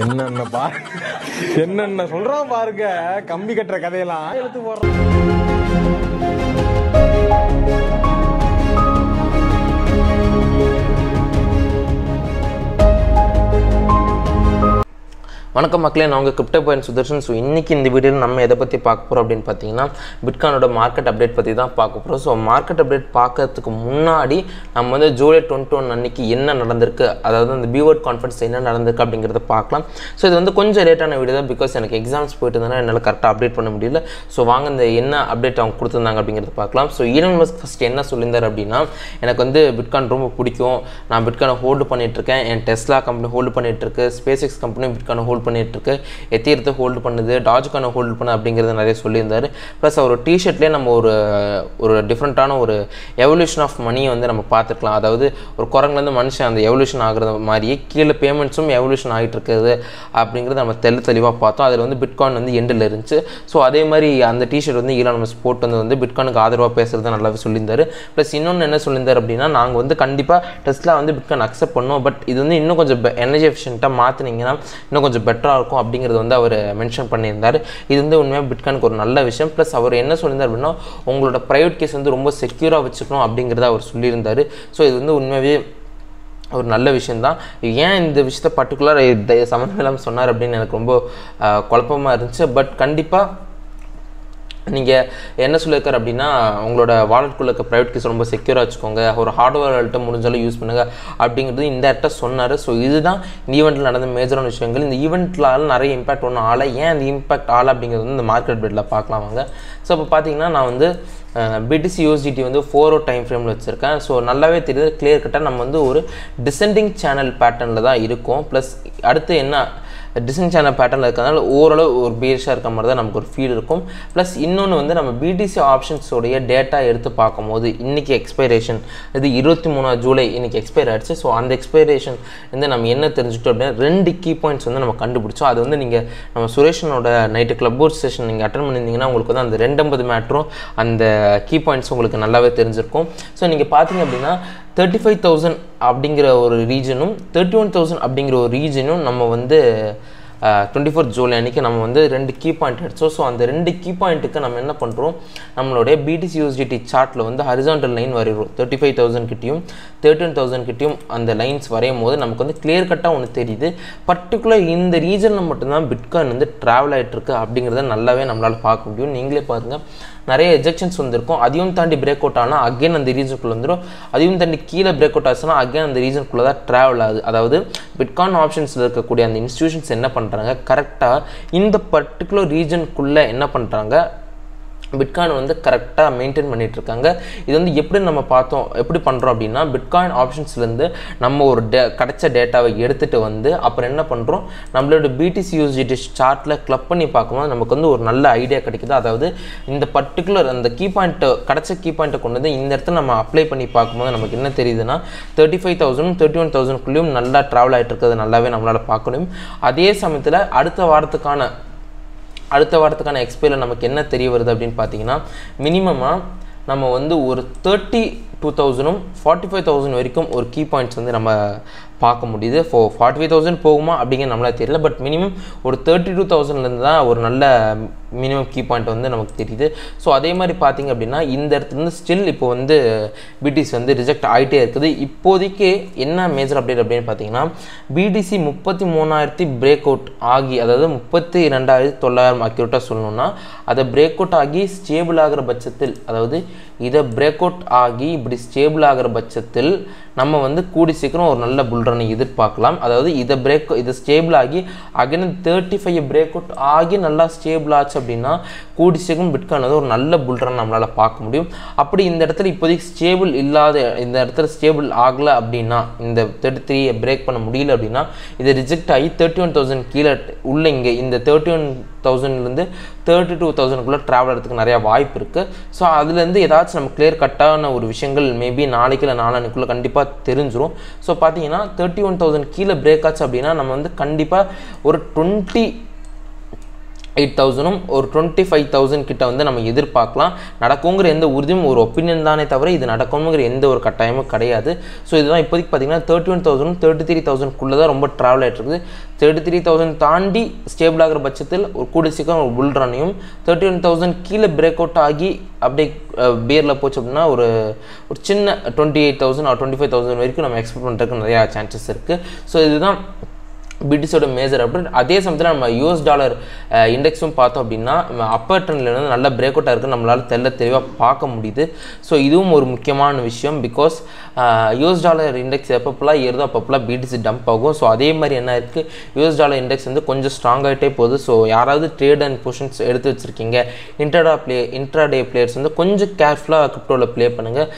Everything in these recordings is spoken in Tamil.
என்னென்ன பா என்னென்ன சொல்றான் பாருங்க. கம்பி கட்டுற கதையெல்லாம். எடுத்து போடுறான் வணக்கம் மக்களே நான் உங்கள் கிரிப்டோ பாயிண்ட் சுதர்ஷன். ஸோ இன்றைக்கி இந்த வீடியோவில் நம்ம எதை பற்றி பார்க்க போகிறோம் அப்படின்னு பார்த்தீங்கன்னா பிட்கானோட மார்க்கெட் அப்டேட் பற்றி தான் பார்க்க போகிறோம் ஸோ மார்க்கெட் அப்டேட் பார்க்கறதுக்கு முன்னாடி நம்ம வந்து ஜூலை டுவெண்ட்டி ஒன் அன்னைக்கு என்ன நடந்திருக்கு? அதாவது அந்த பியூவர்ட் கான்ஃபரன்ஸ் என்ன நடந்திருக்கு அப்படிங்கிறத பார்க்கலாம். ஸோ இது வந்து கொஞ்சம் லேட்டான வீடியோ தான் பிகாஸ் எனக்கு எக்ஸாம்ஸ் போயிட்டு இருந்தனால என்னால் கரெக்டாக அப்டேட் பண்ண முடியல. ஸோ வாங்க இந்த என்ன அப்டேட் அவங்க கொடுத்துருந்தாங்க அப்படிங்கிறத பார்க்கலாம். ஸோ ஈரன் மஸ்க் ஃபஸ்ட் என்ன சொல்லியிருந்தார் அப்படின்னா எனக்கு வந்து பிட்கான் ரொம்ப பிடிக்கும். நான் பிட்கானை ஹோல்டு பண்ணிட்டு இருக்கேன். என் டெஸ்லா கம்பெனி ஹோல்டு பண்ணிகிட்ருக்கு ஸ்பேஸ் எக்ஸ் கம்பெனியும் பிட்கானை ஹோல்டு பண்ணிட்டு இருக்கு எத்தியரத்தை ஹோல்டு பண்ணுது. டாஜ்கானை ஹோல்டு பண்ண அப்படிங்கிறத நிறைய சொல்லியிருந்தார். ப்ளஸ் அவர் டிஷர்ட்லேயே நம்ம ஒரு ஒரு டிஃப்ரெண்ட்டான ஒரு எவல்யூஷன் ஆஃப் மணியை வந்து நம்ம பார்த்துருக்கலாம் அதாவது ஒரு குரங்குலேருந்து மனுஷன் அந்த எவல்யூஷன் ஆகிற மாதிரியே கீழே பேமெண்ட்ஸும் எவல்யூஷன் ஆகிட்டு இருக்குது அப்படிங்கிறத நம்ம தெள்ள தெளிவாக பார்த்தோம். அதில் வந்து பிட்காயின் வந்து எண்டில் இருந்துச்சு. ஸோ அதே மாதிரி அந்த டிஷர்ட் வந்து ஈலான் நம்ம போட்டு வந்து வந்து பிட்கானுக்கு ஆதரவாக பேசுகிறத நல்லாவே சொல்லியிருந்தார். ப்ளஸ் இன்னொன்று என்ன சொல்லியிருந்தார் அப்படின்னா நாங்கள் வந்து கண்டிப்பாக டெஸ்ட்லாம் வந்து பிட்காயின் அக்செப்ட் பண்ணோம் பட் இது வந்து இன்னும் கொஞ்சம் எனர்ஜி எஃபிஷியண்ட்டாக மாற்றினீங்கன்னா இன்னும் கொஞ்சம் பெட்டராக இருக்கும் அப்படிங்கிறது வந்து அவர் மென்ஷன் பண்ணியிருந்தார். இது வந்து உண்மையாக பிட்கானுக்கு ஒரு நல்ல விஷயம். ப்ளஸ் அவர் என்ன சொல்லியிருந்தார் அப்படின்னா உங்களோட ப்ரைவேட் கேஸ் வந்து ரொம்ப செக்யூராக வச்சுக்கணும் அப்படிங்கிறத அவர் சொல்லியிருந்தார். ஸோ இது வந்து உண்மையாகவே ஒரு நல்ல விஷயந்தான் ஏன் இந்த விஷயத்த பர்டிகுலர் சம்மந்தம் இல்லாமல் சொன்னார் அப்படின்னு எனக்கு ரொம்ப குழப்பமாக இருந்துச்சு. பட் கண்டிப்பாக நீங்கள் என்ன சொல்லியிருக்கார் அப்படின்னா உங்களோட வாலெட்குள்ள இருக்க ப்ரைவேட் கீஸ் ரொம்ப செக்யூராக வச்சுக்கோங்க. ஒரு ஹார்ட்வேர் வாலெட்டை முடிஞ்சாலும் யூஸ் பண்ணுங்கள் அப்படிங்கிறது இந்த இடத்த சொன்னார். ஸோ இதுதான் இந்த ஈவெண்ட்டில் நடந்த மேஜரான விஷயங்கள். இந்த ஈவெண்ட்டில் நிறைய இம்பாக்ட் ஒன்றும் ஆலை ஏன் அந்த இம்பாக்ட் ஆலை அப்படிங்கிறது வந்து இந்த மார்க்கெட் பெட்டில் பார்க்கலாம் வாங்க. ஸோ இப்போ பார்த்தீங்கன்னா நான் வந்து பிடிசி யூஎஸ்டிடி வந்து ஃபோர் ஓ oh டைம் ஃப்ரேமில் வச்சுருக்கேன். ஸோ நல்லாவே தெரியுது. கிளியர் கட்டாக நம்ம வந்து ஒரு டிசெண்டிங் சேனல் பேட்டர்னில் தான் இருக்கும். ப்ளஸ் அடுத்து என்ன டிசைன் சேனல் பேட்டர்னில் இருக்கிறதுனால ஓரளவு ஒரு பீரிஷாக இருக்க மாதிரி தான் நமக்கு ஒரு ஃபீல் இருக்கும். ப்ளஸ் இன்னொன்று வந்து நம்ம பிடிசி ஆப்ஷன்ஸோடைய டேட்டா எடுத்து பார்க்கும்போது இன்றைக்கி எக்ஸ்பைரேஷன் இது இருபத்தி மூணாவது ஜூலை இன்றைக்கி எக்ஸ்பைர் ஆகிடுச்சு ஸோ அந்த எக்ஸ்பைரேஷன் வந்து நம்ம என்ன தெரிஞ்சுக்கிட்டோம் அப்படின்னா ரெண்டு கீ பாயிண்ட்ஸ் வந்து நம்ம கண்டுபிடிச்சோம். அது வந்து நீங்கள் நம்ம சுரேஷனோட நைட்டு கிளப் போர்ட் செஷன் நீங்கள் அட்டன் பண்ணியிருந்தீங்கன்னா உங்களுக்கு வந்து அந்த ரெண்டம்பது மேட்ரும் அந்த கீ பாயிண்ட்ஸ் உங்களுக்கு நல்லாவே தெரிஞ்சிருக்கும். ஸோ நீங்கள் பார்த்தீங்க அப்படின்னா தேர்ட்டி ஃபைவ் தௌசண்ட் அப்படிங்கிற ஒரு ரீஜனும் தேர்ட்டி ஒன் தௌசண்ட் அப்படிங்கிற ஒரு ரீஜனும் நம்ம வந்து டுவெண்ட்டி ஃபோர் ஜூலை அன்றைக்கி நம்ம வந்து ரெண்டு கீ பாயிண்ட் எடுத்தோம். ஸோ அந்த ரெண்டு கீ பாயிண்ட்டுக்கு நம்ம என்ன பண்ணுறோம் நம்மளுடைய பிடிசி யூஎஸ்டிடி சார்ட்டில் வந்து ஹரிசான்டல் லைன் வரைகிறோம் தேர்ட்டி ஃபைவ் தௌசண்ட் கிட்டையும் தேர்ட்டின் தௌசண்ட் கிட்டையும் அந்த லைன்ஸ் வரையும் போது நமக்கு வந்து கிளியர் கட்டாக ஒன்று தெரியுது. பர்டிகுலர் இந்த ரீஜனில் மட்டும்தான் பிட்காயின் வந்து ட்ராவல் ஆகிட்டுருக்கு அப்படிங்கிறத நல்லாவே நம்மளால் பார்க்க முடியும். நீங்களே பாருங்கள் நிறைய எஜெக்ஷன்ஸ் வந்திருக்கும். அதையும் தாண்டி பிரேக் அவுட் ஆனால் அகைன் அந்த ரீசனுக்குள்ளே வந்துடும் அதையும் தாண்டி கீழே பிரேக் அவுட் ஆச்சுன்னா அகைன் அந்த ரீசனுக்குள்ளே தான் ட்ராவல் ஆகுது. அதாவது பிட்கான் ஆப்ஷன்ஸில் இருக்கக்கூடிய அந்த இன்ஸ்டியூஷன்ஸ் என்ன பண்ணுறாங்க கரெக்டாக இந்த பர்டிகுலர் ரீஜனுக்குள்ளே என்ன பண்ணுறாங்க பிட்காயின் வந்து கரெக்டாக மெயின்டைன் பண்ணிட்டு இருக்காங்க இது வந்து எப்படி நம்ம பார்த்தோம் எப்படி பண்ணுறோம் அப்படின்னா பிட்காயின் ஆப்ஷன்ஸ்லேருந்து நம்ம ஒரு டே கிடைச்ச டேட்டாவை எடுத்துகிட்டு வந்து அப்புறம் என்ன பண்ணுறோம் நம்மளோட பிடிசி யூசிடி சார்ட்டில் கிளப் பண்ணி பார்க்கும்போது நமக்கு வந்து ஒரு நல்ல ஐடியா கிடைக்குது. அதாவது இந்த பர்டிகுலர் அந்த கீ பாயிண்ட்டை கிடச்ச கீ பாயிண்ட்டை கொண்டு வந்து இந்த இடத்துல நம்ம அப்ளை பண்ணி பார்க்கும்போது நமக்கு என்ன தெரியுதுன்னா thirty five thousand thirty one தௌசண்ட்குள்ளேயும் நல்லா ட்ராவல் ஆகிட்டு இருக்கிறது நல்லாவே நம்மளால் பார்க்கணும் அதே சமயத்தில் அடுத்த வாரத்துக்கான அடுத்த வாரத்துக்கான எக்ஸ்பைரில் நமக்கு என்ன தெரிய வருது அப்படின்னு பார்த்தீங்கன்னா மினிமமாக நம்ம வந்து ஒரு தேர்ட்டி டூ தௌசண்டும் ஃபார்ட்டி ஃபைவ் தௌசண்ட் வரைக்கும் ஒரு கீ பாயிண்ட்ஸ் வந்து நம்ம பார்க்க முடியுது. ஃபோ ஃபார்ட்டி ஃபைவ் தௌசண்ட் போகுமா அப்படிங்கிற நம்மளே தெரியல. பட் மினிமம் ஒரு தேர்ட்டி டூ தௌசண்ட்லேருந்து தான் ஒரு நல்ல மினிமம் கீ பாயிண்ட் வந்து நமக்கு தெரியுது. ஸோ அதே மாதிரி பார்த்தீங்க அப்படின்னா இந்த இடத்துலேருந்து ஸ்டில் இப்போ வந்து பிடிசி வந்து ரிஜெக்ட் ஆகிட்டே இருக்குது. இப்போதைக்கு என்ன மேஜர் அப்டேட் அப்படின்னு பார்த்தீங்கன்னா பிடிசி முப்பத்தி மூணாயிரத்தி பிரேக் அவுட் ஆகி அதாவது முப்பத்தி ரெண்டாயிரத்தி தொள்ளாயிரம் அக்யூரேட்டாக சொல்லணும்னா அதை பிரேக் அவுட் ஆகி ஸ்டேபிள் ஆகிற பட்சத்தில் அதாவது இதை பிரேக் அவுட் ஆகி இப்படி ஸ்டேபிள் ஆகிற பட்சத்தில் நம்ம வந்து கூடி சீக்கிரம் ஒரு நல்ல புல்ரனை எதிர்பார்க்கலாம். அதாவது இதை பிரேக் இதை ஸ்டேபிள் ஆகி again thirty five break out ஆகி நல்லா ஸ்டேபிள் ஆச்சு அப்படின்னா கூடி சீக்கிரம் பிட்காயின் வந்து ஒரு நல்ல புல்ரன் நம்மளால் பார்க்க முடியும். அப்படி இந்த இடத்துல இப்போதைக்கு ஸ்டேபிள் இல்லாத இந்த இடத்துல ஸ்டேபிள் ஆகலை அப்படின்னா இந்த தேர்ட்டி த்ரீயை பிரேக் பண்ண முடியல அப்படின்னா இது ரிஜெக்ட் ஆகி தேர்ட்டி ஒன் தௌசண்ட் கீழே உள்ள இங்கே இந்த தேர்ட்டி ஒன் தௌசண்ட்லேருந்து தேர்ட்டி டூ தௌசண்ட்குள்ளே ட்ராவல் ஆகிறதுக்கு நிறையா வாய்ப்பு இருக்குது ஸோ அதுலேருந்து ஏதாச்சும் நம்ம கிளியர் கட்டான ஒரு விஷயங்கள் மேபி நாளைக்கு இல்லை நாளானுக்குள்ளே கண்டிப்பாக தெரிஞ்சிடும் ஸோ பார்த்தீங்கன்னா தேர்ட்டி ஒன் தௌசண்ட் கீழே பிரேக் ஆச்சு அப்படின்னா நம்ம வந்து கண்டிப்பாக ஒரு டுவெண்ட்டி எயிட் தௌசண்டும் ஒரு டுவெண்ட்டி ஃபைவ் தௌசண்ட் கிட்ட வந்து நம்ம எதிர்பார்க்கலாம். நடக்குங்கிற எந்த உறுதியும் ஒரு ஒப்பீனியன் தானே தவிர இது நடக்கணுங்கிற எந்த ஒரு கட்டாயமும் கிடையாது. ஸோ இதுதான் இப்போதைக்கு பார்த்தீங்கன்னா thirty one thousand thirty three தௌசண்ட்குள்ளே தான் ரொம்ப ட்ராவல் ஆகிட்டு இருக்குது தேர்ட்டி த்ரீ தௌசண்ட் தாண்டி ஸ்டேபிள் ஆகிற பட்சத்தில் ஒரு கூடிய சீக்கிரம் ஒரு புல் ரன்னையும் தேர்ட்டி ஒன் தௌசண்ட் கீழே பிரேக் அவுட் ஆகி அப்படியே பியரில் போச்சு அப்படின்னா ஒரு ஒரு சின்ன twenty eight thousand twenty five thousand வரைக்கும் நம்ம எக்ஸ்பெக்ட் பண்ணுறதுக்கு நிறையா சான்சஸ் இருக்குது ஸோ இதுதான் பிடிஸோட மேஜர் அப்படின்னு அதே சமயத்தில் நம்ம யூஎஸ் டாலர் இண்டெக்ஸும் பார்த்தோம் அப்படின்னா அப்பர் ட்ரெண்ட்லேருந்து நல்ல பிரேக் அவுட்டாக இருக்குது நம்மளால் தெல்ல தெளிவாக பார்க்க முடியுது. ஸோ இதுவும் ஒரு முக்கியமான விஷயம் பிகாஸ் யூஎஸ் டாலர் இண்டெக்ஸ் எப்பப்பெல்லாம் ஏறுதோ அப்பப்பெல்லாம் பிடிசி டம்ப் ஆகும். ஸோ அதே மாதிரி என்ன இருக்குது யூஎஸ் டாலர் இண்டெக்ஸ் வந்து கொஞ்சம் ஸ்ட்ராங் ஆகிட்டே போகுது. ஸோ யாராவது ட்ரேட் அண்ட் பொஷன்ஸ் எடுத்து வச்சுருக்கீங்க. இன்டர்டா பிளே இன்ட்ராடே பிளேயர்ஸ் வந்து கொஞ்சம் கேர்ஃபுல்லாக கிரிப்டோவில் ப்ளே பண்ணுங்கள்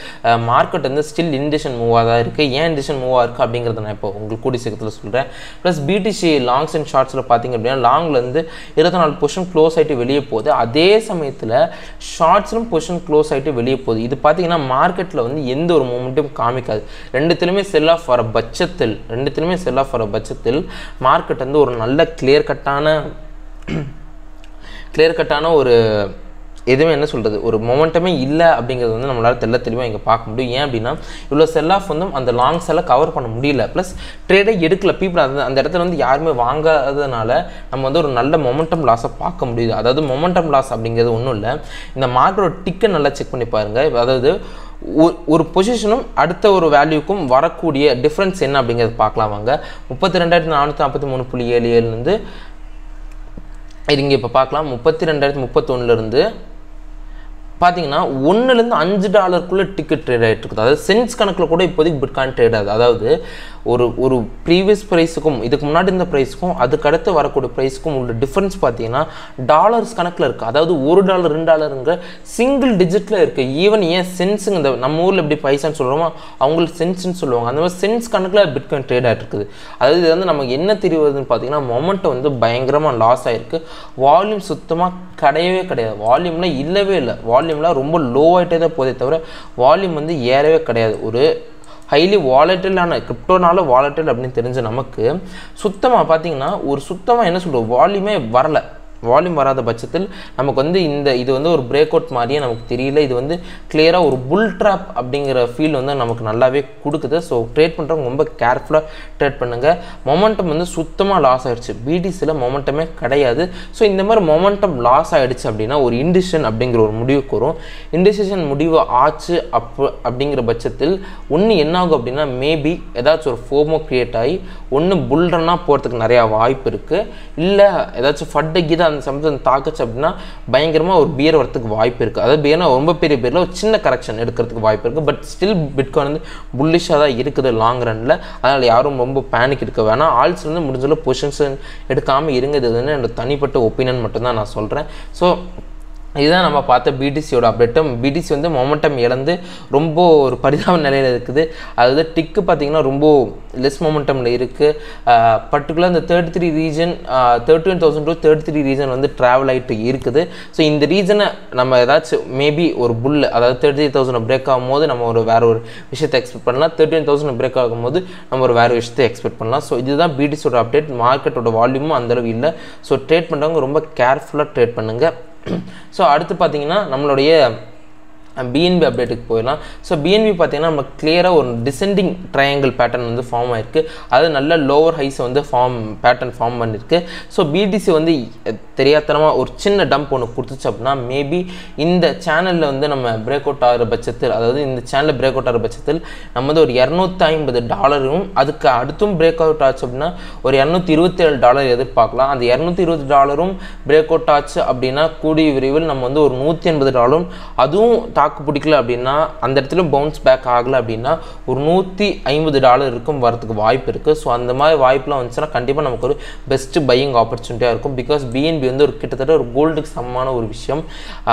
மார்க்கெட் வந்து ஸ்டில் இண்டிஷன் மூவாக தான் இருக்குது ஏன் இண்டிஷன் மூவாக இருக்குது அப்படிங்கிறத நான் இப்போ உங்களுக்கு கூடி சீக்கிரத்தில் சொல்கிறேன் ப்ளஸ் பிடிசி லாங்ஸ் அண்ட் ஷார்ட்ஸில் பார்த்தீங்க அப்படின்னா லாங்லேருந்து இருபத்தி நாலு பொஷன் க்ளோஸ் ஆகிட்டு வெளியே போகுது. அதே சமயத்தில் ஷார்ட்ஸ்லும் பொஷன் க்ளோஸ் ஆகிட்டு வெளியே போகுது. இது பார்த்தீங்கன்னா மார்க்கெட்டில் வந்து எந்த ஒரு மூமெண்ட்டும் காமிக்காது. ரெண்டுத்திலுமே செல் ஆஃப் வர பட்சத்தில் ரெண்டுத்திலுமே செல் ஆஃப் வர பட்சத்தில் மார்க்கெட் வந்து ஒரு நல்ல கிளியர் கட்டான கிளியர் கட்டான ஒரு எதுவுமே என்ன சொல்கிறது ஒரு மொமெண்டமே இல்லை அப்படிங்கிறது வந்து நம்மளால் தெல்ல தெளிவாக இங்கே பார்க்க முடியும். ஏன் அப்படின்னா இவ்வளோ செல் ஆஃப் வந்து அந்த லாங் செல்லை கவர் பண்ண முடியல. ப்ளஸ் ட்ரேடே எடுக்கல. பீப்புள் அந்த அந்த இடத்துல வந்து யாருமே வாங்காததுனால நம்ம வந்து ஒரு நல்ல மொமெண்டம் லாஸை பார்க்க முடியுது. அதாவது மொமெண்டம் லாஸ் அப்படிங்கிறது ஒன்றும் இல்லை. இந்த மார்க்கெட்டோட டிக்கை நல்லா செக் பண்ணி பாருங்கள் அதாவது ஒரு பொசிஷனும் அடுத்த ஒரு வேல்யூக்கும் வரக்கூடிய டிஃப்ரென்ஸ் என்ன அப்படிங்கிறது பார்க்கலாம் வாங்க. முப்பத்தி ரெண்டாயிரத்தி நானூற்றி நாற்பத்தி மூணு புள்ளி ஏழு ஏழுலேருந்து இங்கே இப்போ பார்க்கலாம். முப்பத்தி ரெண்டாயிரத்தி முப்பத்தொன்னுலேருந்து பார்த்தீங்கன்னா ஒன்றுலேருந்து அஞ்சு டாலருக்குள்ளே டிக்கெட் ட்ரேட் ஆகிட்டு இருக்குது அதாவது சென்ஸ் கணக்கில் கூட இப்போதைக்கு பிட்காயின் ட்ரேட் ஆகுது. அதாவது ஒரு ஒரு ப்ரீவியஸ் ப்ரைஸுக்கும் இதுக்கு முன்னாடி இருந்த ப்ரைஸுக்கும் அதுக்கடுத்து வரக்கூடிய ப்ரைஸுக்கும் உள்ள டிஃப்ரென்ஸ் பார்த்தீங்கன்னா டாலர்ஸ் கணக்கில் இருக்குது அதாவது ஒரு டாலர் ரெண்டு டாலருங்கிற சிங்கிள் டிஜிட்டில் இருக்குது ஈவன் ஏன் சென்ஸுங்க இந்த நம்ம ஊரில் எப்படி பைசான்னு சொல்கிறோமோ அவங்களுக்கு சென்ஸ்னு சொல்லுவாங்க. அந்த மாதிரி சென்ஸ் கணக்கில் பிட்காயின் ட்ரேட் ஆகிட்டு இருக்குது அதாவது இது வந்து நமக்கு என்ன தெரிய வருதுன்னு பார்த்தீங்கன்னா மொமெண்ட்டை வந்து பயங்கரமாக லாஸ் ஆகிருக்கு வால்யூம் சுத்தமாக கிடையவே கிடையாது. வால்யூம்லாம் இல்லவே இல்லை. வால்யூம் வால்யூம்லாம் ரொம்ப லோவாகிட்டே தான் போதே தவிர வால்யூம் வந்து ஏறவே கிடையாது. ஒரு ஹைலி வாலட்டிலான கிரிப்டோனால வாலட்டில் அப்படின்னு தெரிஞ்ச நமக்கு சுத்தமாக பார்த்தீங்கன்னா ஒரு சுத்தமாக என்ன சொல்கிறோம் வால்யூமே வரலை. வால்யூம் வராத பட்சத்தில் நமக்கு வந்து இந்த இது வந்து ஒரு பிரேக் அவுட் மாதிரியே நமக்கு தெரியல. இது வந்து கிளியராக ஒரு புல் ட்ராப் அப்படிங்கிற ஃபீல் வந்து நமக்கு நல்லாவே கொடுக்குது. ஸோ ட்ரேட் பண்ணுறவங்க ரொம்ப கேர்ஃபுல்லாக ட்ரேட் பண்ணுங்கள் மொமெண்டம் வந்து சுத்தமாக லாஸ் ஆகிடுச்சு பிடிசியில் மொமெண்டமே கிடையாது. ஸோ இந்த மாதிரி மொமெண்டம் லாஸ் ஆகிடுச்சு அப்படின்னா ஒரு இண்டிசிஷன் அப்படிங்கிற ஒரு முடிவுக்கு வரும். இண்டிசிஷன் முடிவு ஆச்சு அப்போ அப்படிங்கிற பட்சத்தில் ஒன்று என்ன ஆகும் அப்படின்னா மேபி ஏதாச்சும் ஒரு ஃபோமோ க்ரியேட் ஆகி ஒன்று புல்ரனாக போகிறதுக்கு நிறையா வாய்ப்பு இருக்குது இல்லை ஏதாச்சும் ஃபட்டு கீதை அந்த சமயத்தில் தாக்குச்சு அப்படின்னா பயங்கரமாக ஒரு பியர் வரத்துக்கு வாய்ப்பு இருக்குது அதாவது பியர்னா ரொம்ப பெரிய பேரில் ஒரு சின்ன கரெக்ஷன் எடுக்கிறதுக்கு வாய்ப்பு இருக்குது பட் ஸ்டில் பிட்காயின் வந்து புல்லிஷாக தான் இருக்குது லாங் ரனில் அதனால் யாரும் ரொம்ப பேனிக் எடுக்க வேணாம். ஆல்ஸ் வந்து முடிஞ்சளவு பொசிஷன்ஸ் எடுக்காமல் இருங்க. இது வந்து என்னோட தனிப்பட்ட ஒப்பீனியன் மட்டும்தான் நான் சொல்கிறேன் ஸோ இதுதான் நம்ம பார்த்த பிடிசியோட அப்டேட்டும் பிடிசி வந்து மொமெண்டம் இழந்து ரொம்ப ஒரு பரிதாப நிலையில் இருக்குது. அதாவது டிக்கு பார்த்தீங்கன்னா ரொம்ப லெஸ் மொமெண்டமில் இருக்குது பர்டிகுலர் இந்த thirty three region thirty one thousand to thirty three region வந்து ட்ராவல் ஆகிட்டு இருக்குது. ஸோ இந்த ரீஜனை நம்ம ஏதாச்சும் மேபி ஒரு புல் அதாவது தேர்ட்டி த்ரீ தௌசண்ட் பிரேக் ஆகும்போது நம்ம ஒரு வேறு ஒரு விஷயத்தை எக்ஸ்பெக்ட் பண்ணலாம். தேர்ட்டி ஒன் தௌசண்ட் பிரேக் ஆகும்போது நம்ம ஒரு வேறு விஷயத்தை எக்ஸ்பெக்ட் பண்ணலாம். ஸோ இதுதான் பிடிசியோட அப்டேட் மார்க்கெட்டோட வால்யூமும் அந்தளவு இல்லை. ஸோ ட்ரேட் பண்ணுறவங்க ரொம்ப கேர்ஃபுல்லாக ட்ரேட் பண்ணுங்கள் ஸோ அடுத்து பார்த்தீங்கன்னா நம்மளுடைய பிஎன்பி அப்டேட்டுக்கு போயிடலாம். ஸோ பிஎன்பி பார்த்தீங்கன்னா நம்ம கிளியராக ஒரு டிசெண்டிங் ட்ரையாங்கிள் பேட்டர்ன் வந்து ஃபார்ம் ஆயிருக்கு. அது நல்ல லோவர் ஹைஸை வந்து ஃபார்ம் பேட்டர்ன் ஃபார்ம் பண்ணியிருக்கு ஸோ பிடிசி வந்து தெரியாதனமாக ஒரு சின்ன டம்ப் ஒன்று கொடுத்துச்சு அப்படின்னா மேபி இந்த சேனலில் வந்து நம்ம பிரேக் அவுட் ஆகிற பட்சத்தில் அதாவது இந்த சேனலில் பிரேக் அவுட் ஆகிற பட்சத்தில் நம்ம வந்து ஒரு இரநூத்தி ஐம்பது டாலரும் அதுக்கு அடுத்தும் பிரேக் அவுட் ஆச்சு அப்படின்னா ஒரு இரநூத்தி இருபத்தேழு டாலர் எதிர்பார்க்கலாம். அந்த இரநூத்தி இருபது டாலரும் பிரேக் அவுட் ஆச்சு அப்படின்னா கூடிய விரைவில் நம்ம வந்து ஒரு நூற்றி எண்பது டாலரும் அதுவும் தாக்கு பிடிக்கல அப்படின்னா அந்த இடத்துல பவுன்ஸ் பேக் ஆகலை அப்படின்னா ஒரு நூற்றி ஐம்பது டாலர் இருக்கும் வரதுக்கு வாய்ப்பு இருக்குது ஸோ அந்த மாதிரி வாய்ப்புலாம் வந்துச்சுன்னா கண்டிப்பாக நமக்கு ஒரு பெஸ்ட் பையிங் ஆப்பர்ச்சுனிட்டியாக இருக்கும். பிகாஸ் பிஎன்பி வந்து ஒரு கிட்டத்தட்ட ஒரு கோல்டுக்கு சமமான ஒரு விஷயம்.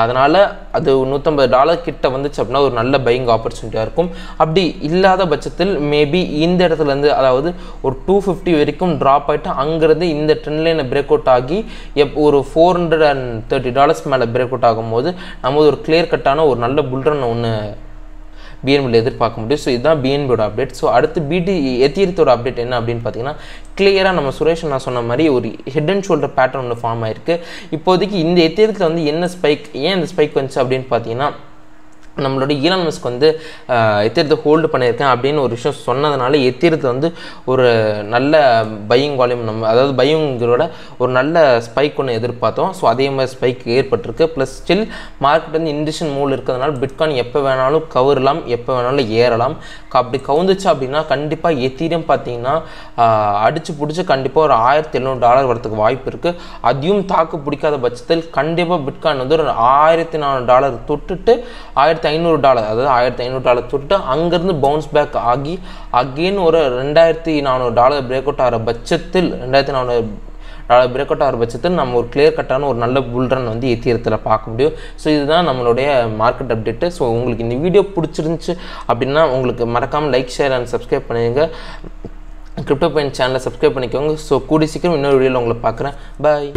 அதனால் அது நூற்றம்பது டாலர் கிட்ட வந்துச்சு அப்படின்னா ஒரு நல்ல பையிங் ஆப்பர்ச்சுனிட்டியாக இருக்கும். அப்படி இல்லாத பட்சத்தில் மேபி இந்த இடத்துலேருந்து அதாவது ஒரு டூ ஃபிஃப்டி வரைக்கும் ட்ராப் ஆகிட்டு அங்கேருந்து இந்த ட்ரெண்ட் லைனை பிரேக் அவுட் ஆகி எப் ஒரு four hundred and thirty dollars மேலே பிரேக் அவுட் ஆகும்போது நம்ம ஒரு கிளியர் கட்டான ஒரு நல்ல புல்ரன் ஒன்று பிஎன்பியில் எதிர்பார்க்க முடியும். ஸோ இதுதான் பிஎன்பியோட அப்டேட் ஸோ அடுத்து பிடி எத்தீரத்தோட அப்டேட் என்ன அப்படின்னு பார்த்தீங்கன்னா கிளியராக நம்ம சுரேஷ் நான் சொன்ன மாதிரி ஒரு ஹெட் அண்ட் ஷோல்டர் பேட்டர்ன் ஒன்று ஃபார்ம் ஆயிருக்கு. இப்போதைக்கு இந்த எத்தீரத்தில் வந்து என்ன ஸ்பைக் ஏன் இந்த ஸ்பைக் வந்துச்சு அப்படின்னு பார்த்தீங்கன்னா நம்மளோட ஈலான் மஸ்க் வந்து எத்திரத்தை ஹோல்டு பண்ணியிருக்கேன் அப்படின்னு ஒரு விஷயம் சொன்னதுனால எத்திரத்தை வந்து ஒரு நல்ல பையிங் வால்யூம் நம்ம அதாவது பையிங்கரோட ஒரு நல்ல ஸ்பைக் ஒன்று எதிர்பார்த்தோம். ஸோ அதே மாதிரி ஸ்பைக் ஏற்பட்டிருக்கு. ப்ளஸ் ஸ்டில் மார்க்கெட் வந்து இண்டிஷன் மூல் இருக்கிறதுனால பிட்காயின் எப்போ வேணாலும் கவரலாம் எப்போ வேணாலும் ஏறலாம். அப்படி கவுந்துச்சு அப்படின்னா கண்டிப்பாக எத்தீரியம் பார்த்தீங்கன்னா அடித்து பிடிச்சி கண்டிப்பாக ஒரு ஆயிரத்தி எழுநூறு டாலர் வரத்துக்கு வாய்ப்பு இருக்குது அதையும் தாக்கு பிடிக்காத பட்சத்தில் கண்டிப்பாக பிட்காயின் வந்து ஒரு ஆயிரத்தி நானூறு டாலர் தொட்டுட்டு ஆயிரத்தி ஐநூறு டாலர் அதாவது ஆயிரத்தி ஐநூறு டாலர் தொட்டு அங்கேருந்து பவுன்ஸ் பேக் ஆகி அகெயின் ஒரு ரெண்டாயிரத்தி நானூறு டாலர் பிரேக் அவுட் ஆகிற பட்சத்தில் ரெண்டாயிரத்தி நானூறு டாலர் பிரேக் அவுட் ஆகிற பட்சத்தில் நம்ம ஒரு கிளியர் கட்டான ஒரு நல்ல புல்ரன் வந்து ஏத்தியத்தில் பார்க்க முடியும். ஸோ இதுதான் நம்மளுடைய மார்க்கெட் அப்டேட்டு ஸோ உங்களுக்கு இந்த வீடியோ பிடிச்சிருந்துச்சு அப்படின்னா உங்களுக்கு மறக்காமல் லைக் ஷேர் அண்ட் சப்ஸ்கிரைப் பண்ணுங்க கிரிப்டோ பாயிண்ட் சேனலை சப்ஸ்கிரைப் பண்ணிக்கோங்க. ஸோ கூடி சீக்கிரம் இன்னொரு வீடியோவில் உங்களை பார்க்குறேன். பாய்